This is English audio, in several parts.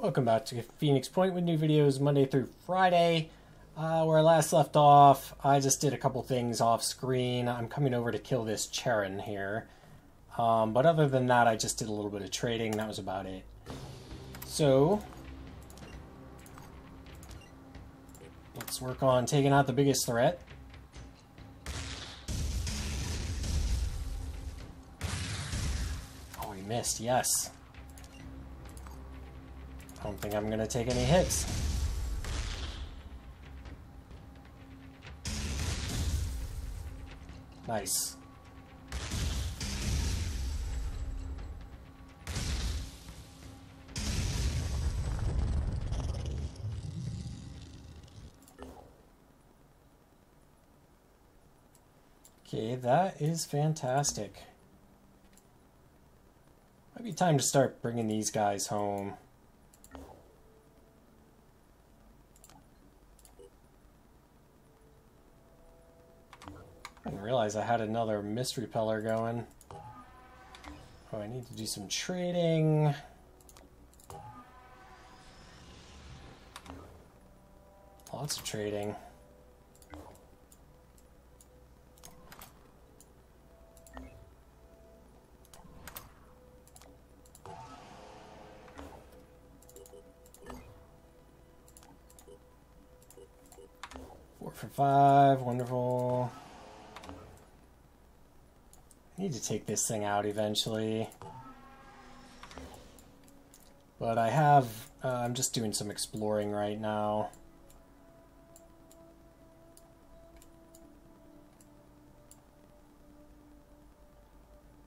Welcome back to Phoenix Point with new videos Monday through Friday. Uh, where I last left off, I just did a couple things off screen. I'm coming over to kill this Charon here. Um, but other than that, I just did a little bit of trading. That was about it. So, let's work on taking out the biggest threat. Oh, we missed. Yes. Don't think I'm to take any hits. Nice. Okay, that is fantastic. Might be time to start bringing these guys home. Realize I had another mist repeller going. Oh, I need to do some trading. Lots of trading. Four for five, wonderful. I need to take this thing out eventually. But I have, uh, I'm just doing some exploring right now.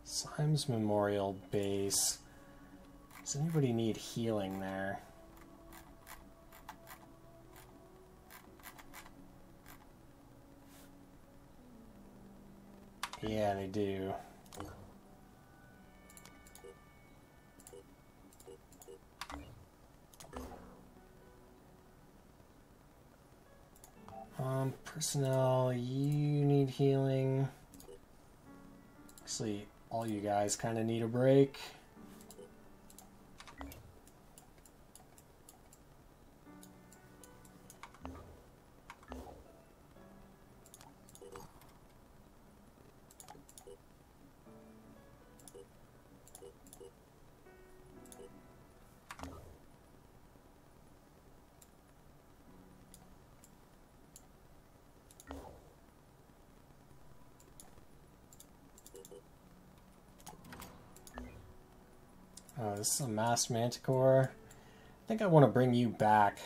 Symes Memorial Base. Does anybody need healing there? Yeah, they do. Personnel, you need healing. Actually, all you guys kind of need a break. This is a mass manticore. I think I want to bring you back.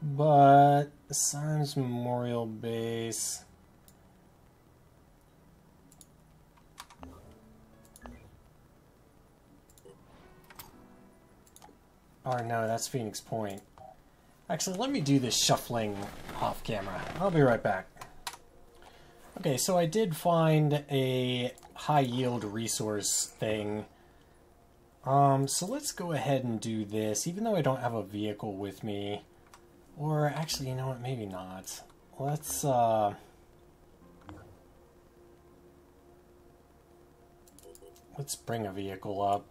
But Symes Memorial Base. Oh no, that's Phoenix Point. Actually, let me do this shuffling off camera. I'll be right back. Okay, so I did find a high yield resource thing. Um, so let's go ahead and do this, even though I don't have a vehicle with me. Or actually, you know what, maybe not. Let's, uh... Let's bring a vehicle up.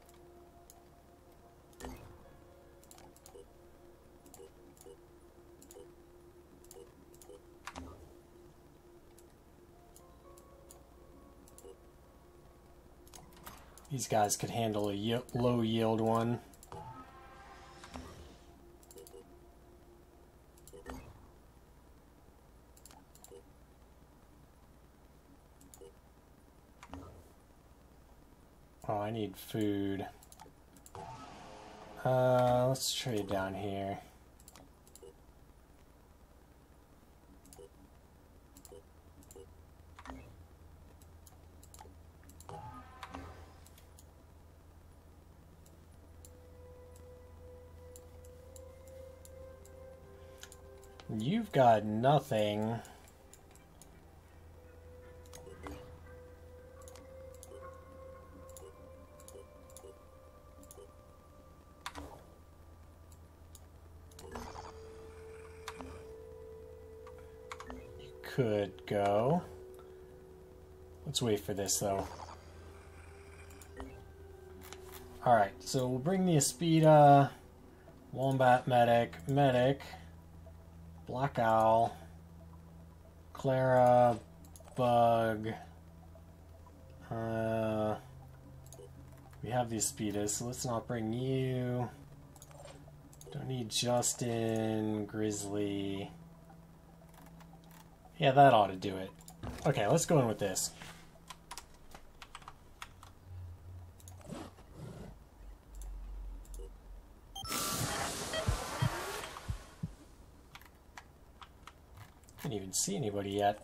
These guys could handle a low yield one. Oh, I need food. Uh, let's trade down here. Got nothing. You could go. Let's wait for this, though. Alright, so we'll bring the Aspida, Wombat Medic, Medic, Black Owl, Clara, Bug, uh, we have these Aspida, so let's not bring you. Don't need Justin, Grizzly. Yeah, that ought to do it. Okay, let's go in with this. Even see anybody yet.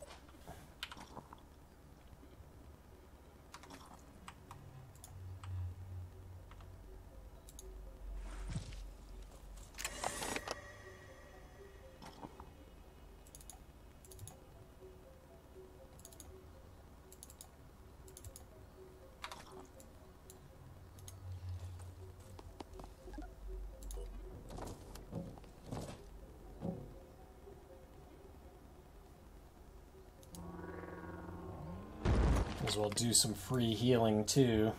As well do some free healing too.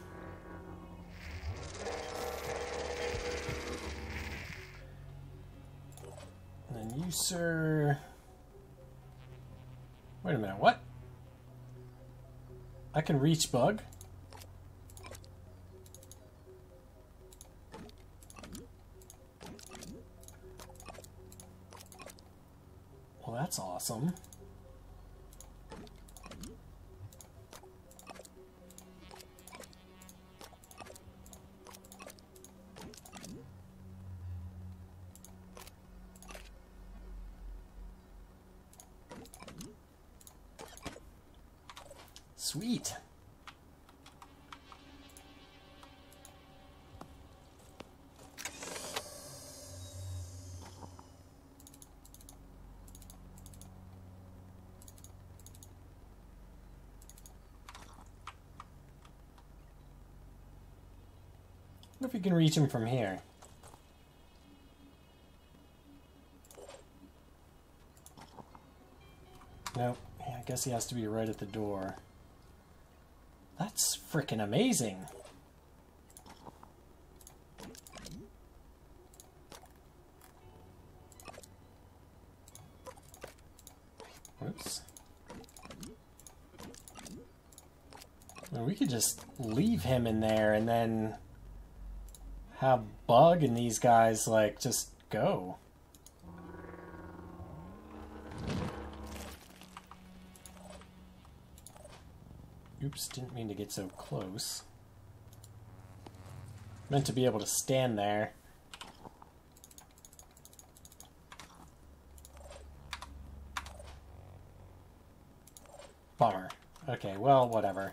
And then you, sir. Wait a minute, what? I can reach bug? Wonder if we can reach him from here. Nope. I guess he has to be right at the door. That's freaking amazing. Oops. We could just leave him in there and then have Bug and these guys, like, just go. Oops, didn't mean to get so close. Meant to be able to stand there. Bummer. Okay, well, whatever.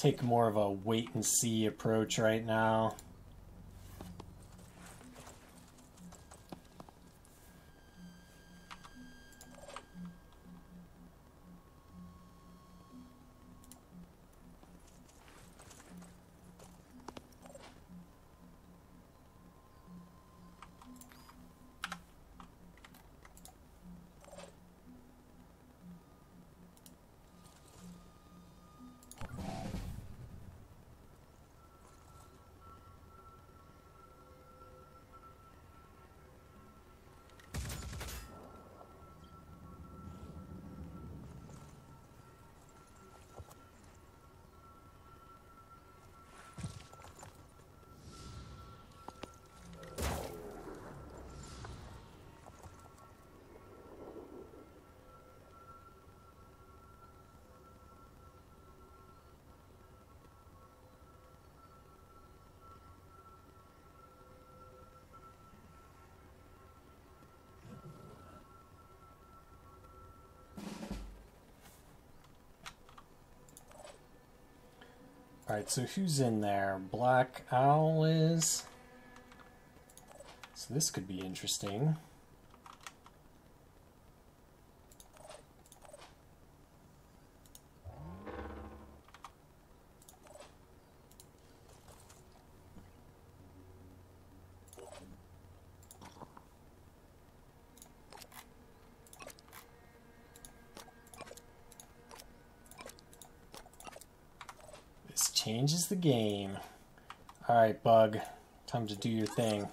Take more of a wait and see approach right now. Alright, so who's in there? Black Owl is. So this could be interesting. This changes the game. Alright, Bug. Time to do your thing.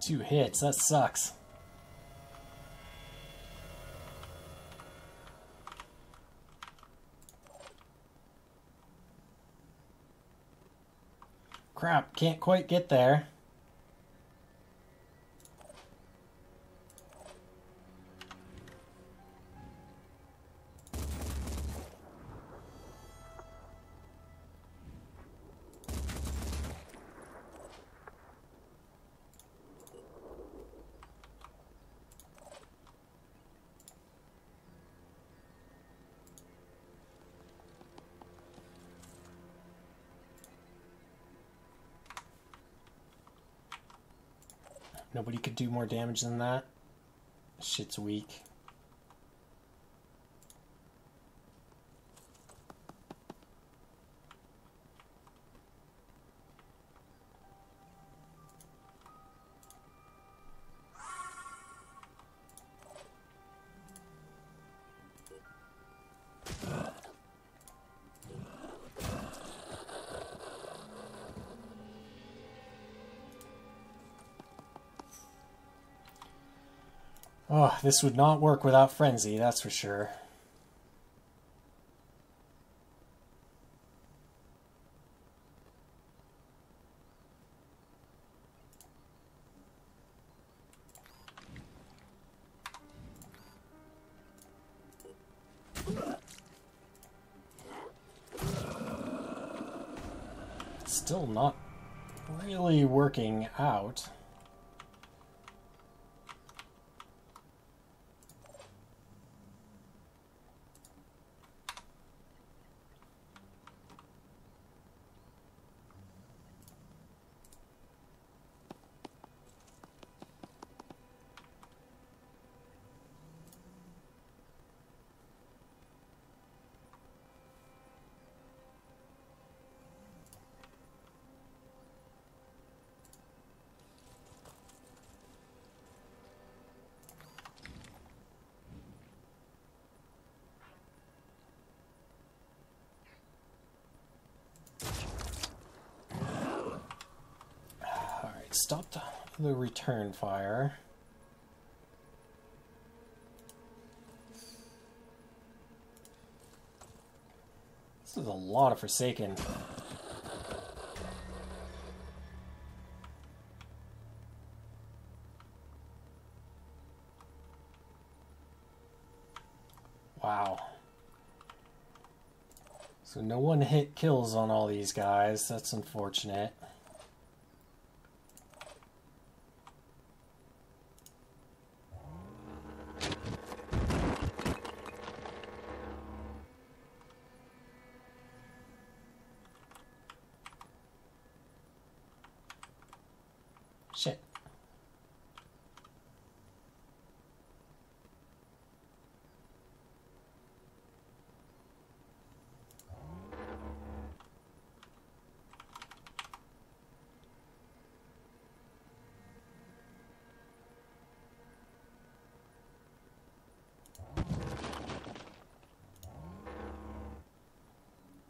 Two hits, that sucks. Crap, can't quite get there. Nobody could do more damage than that. Shit's weak. This would not work without Frenzy, that's for sure. Still not really working out. Alright, stop the, return fire. This is a lot of Forsaken. Wow. So no one hit kills on all these guys. That's unfortunate. Shit.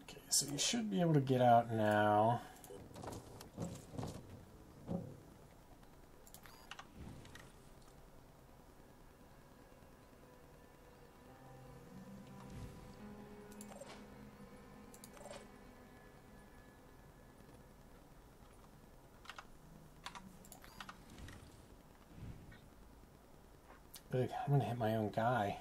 Okay, so you should be able to get out now. I'm gonna hit my own guy.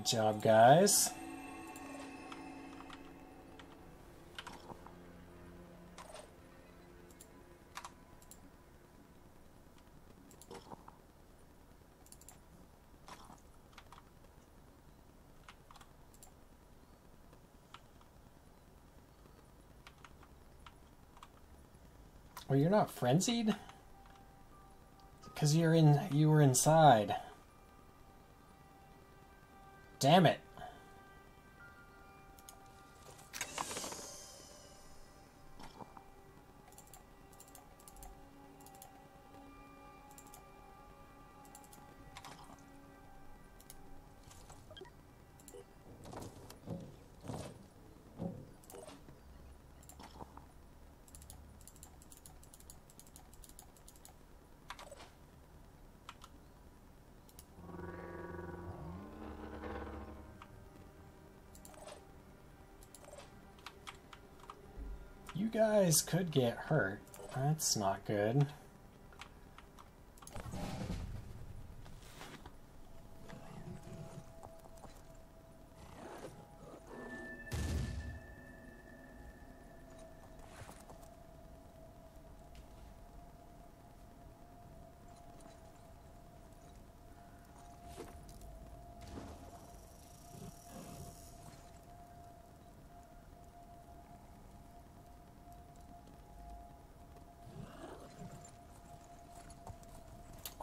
Good job, guys. Well, you're not frenzied? Because you're in you were inside. Damn it. You guys could get hurt. That's not good.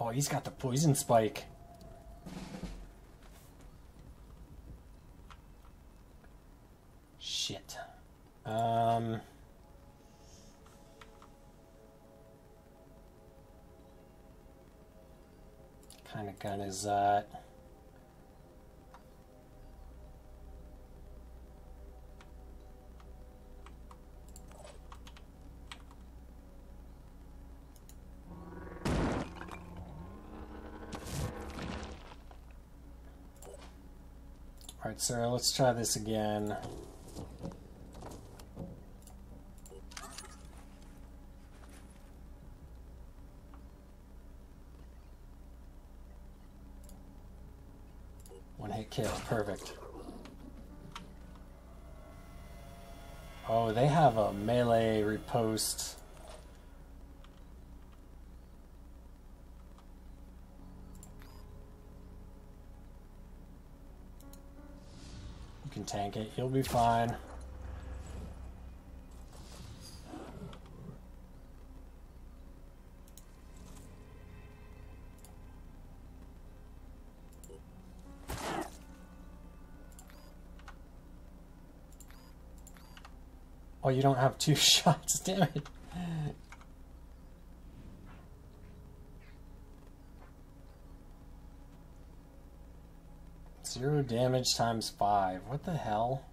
Oh, he's got the poison spike. Shit. Um... kind of gun is that? Alright, sir, let's try this again. One hit kill, perfect. Oh, they have a melee riposte. You can tank it, you'll be fine. Oh, you don't have two shots, damn it. Zero damage times five. What the hell?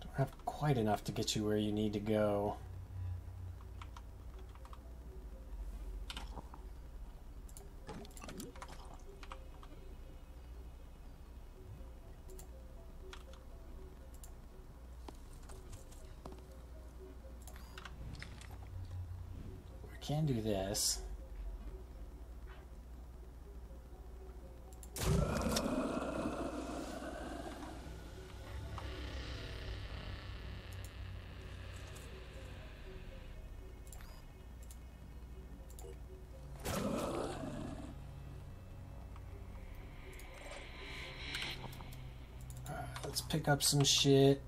Don't have quite enough to get you where you need to go. We can do this. Let's pick up some shit.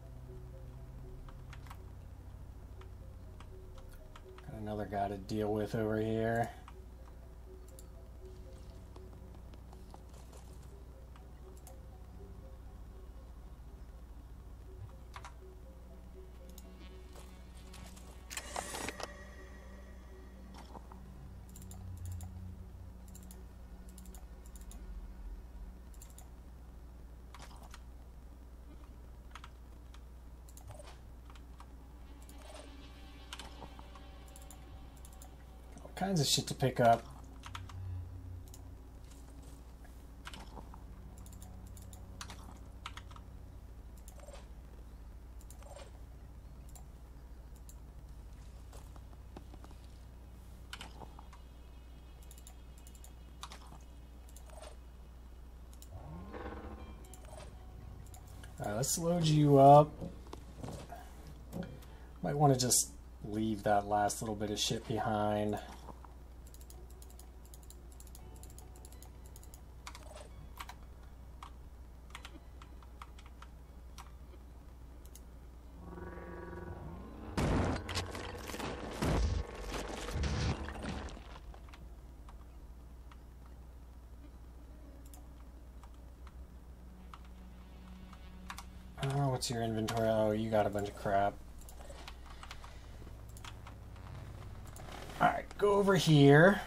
Got another guy to deal with over here. Kinds of shit to pick up. Alright, let's load you up. Might want to just leave that last little bit of shit behind. Oh, what's your inventory? Oh, you got a bunch of crap. Alright, go over here.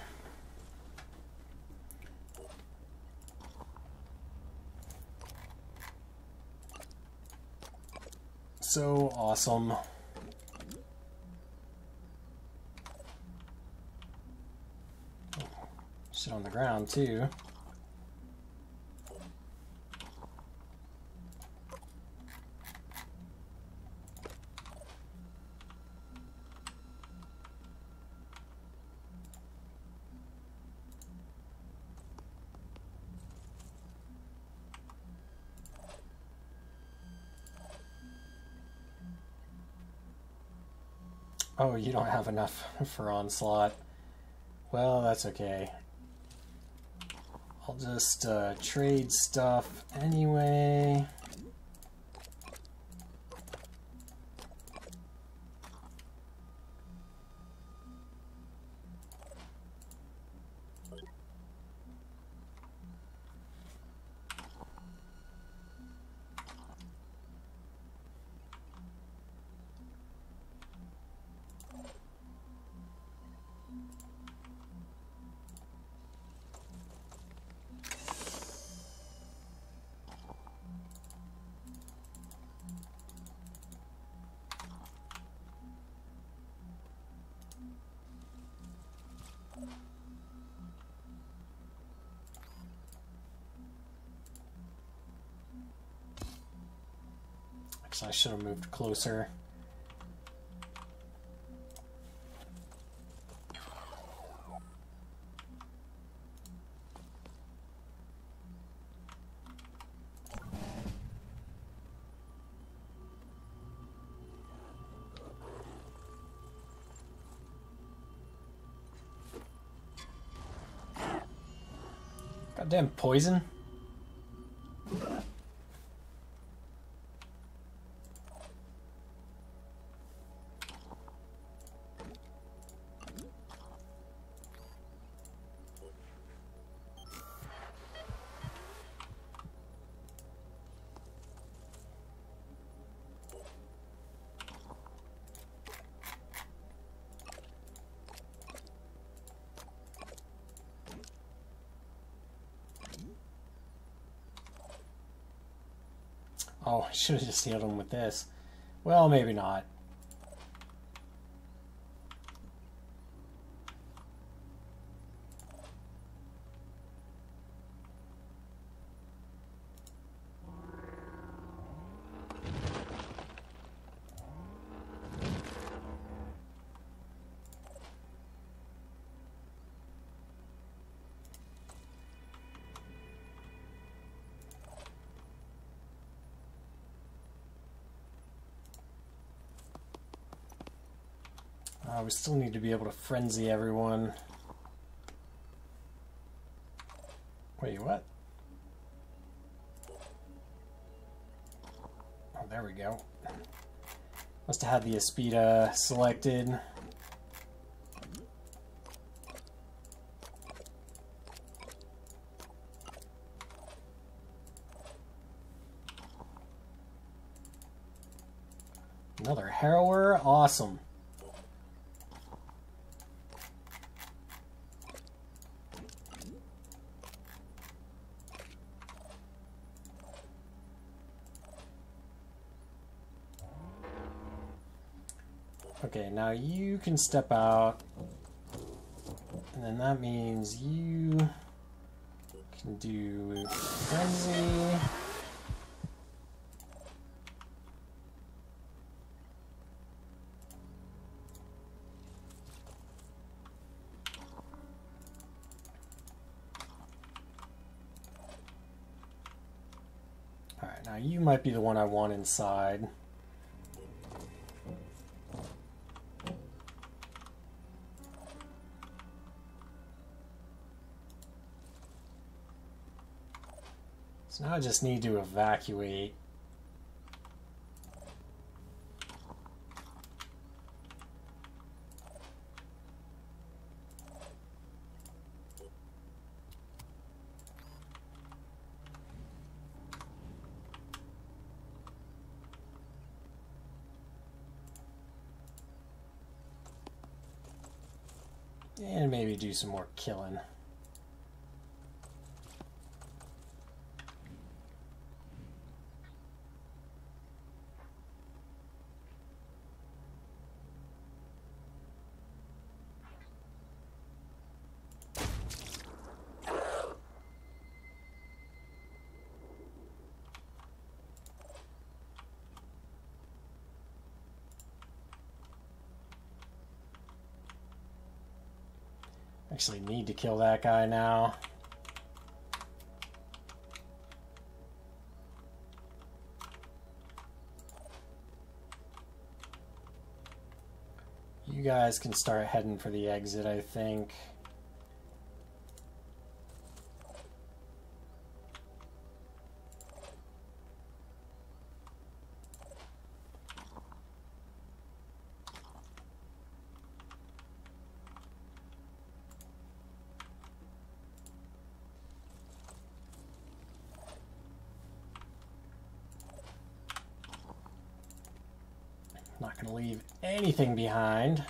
So awesome. Sit on the ground, too. Oh, you don't have enough for onslaught. Well, that's okay. I'll just uh, trade stuff anyway. I should have moved closer. Goddamn poison. Oh, I should have just healed him with this. Well, maybe not. Uh, we still need to be able to frenzy everyone. Wait, what? Oh, there we go. Must have had the Aspida selected. harrower, awesome. Okay, now you can step out. And then that means you can do frenzy. Alright, now you might be the one I want inside. Now I just need to evacuate. And maybe do some more killing. Actually need to kill that guy now. You guys can start heading for the exit, I think. Not going to leave anything behind.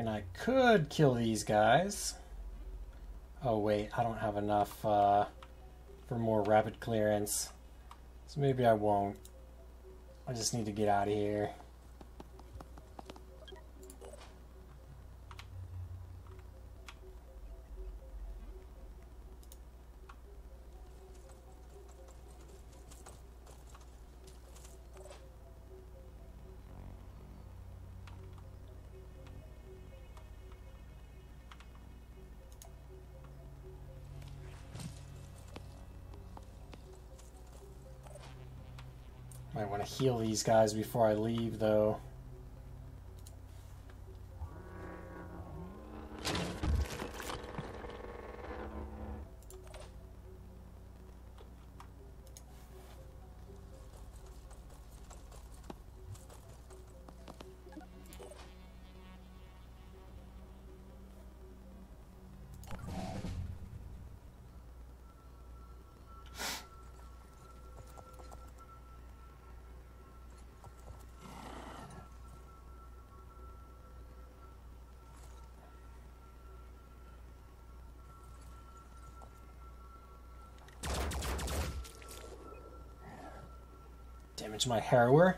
Mean, I could kill these guys. Oh, wait, I don't have enough uh, for more rapid clearance. So maybe I won't. I just need to get out of here. Might want to heal these guys before I leave, though. Damage my harrower.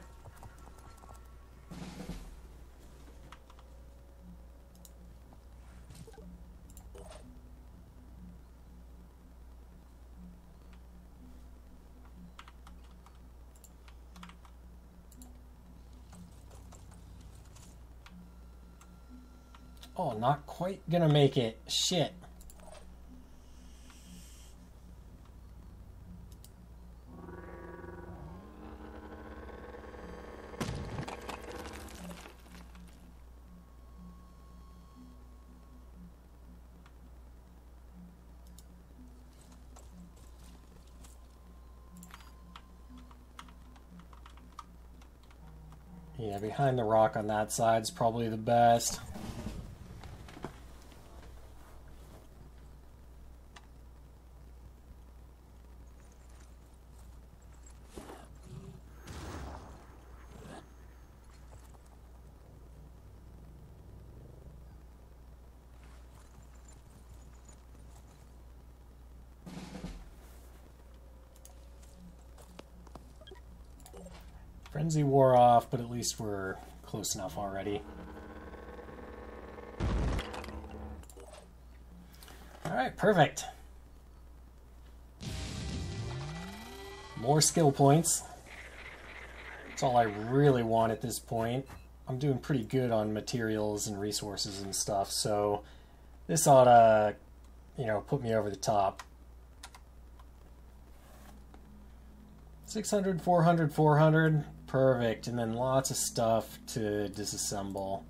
Oh, not quite gonna make it. Shit. Yeah, on that side is probably the best. Frenzy wore off, but at least we're close enough already. Alright, perfect. More skill points. That's all I really want at this point. I'm doing pretty good on materials and resources and stuff, so this ought to, you know, put me over the top. 600, 400, 400. Perfect. And then lots of stuff to disassemble.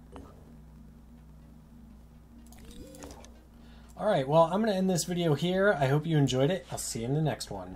Alright, well, I'm going to end this video here. I hope you enjoyed it. I'll see you in the next one.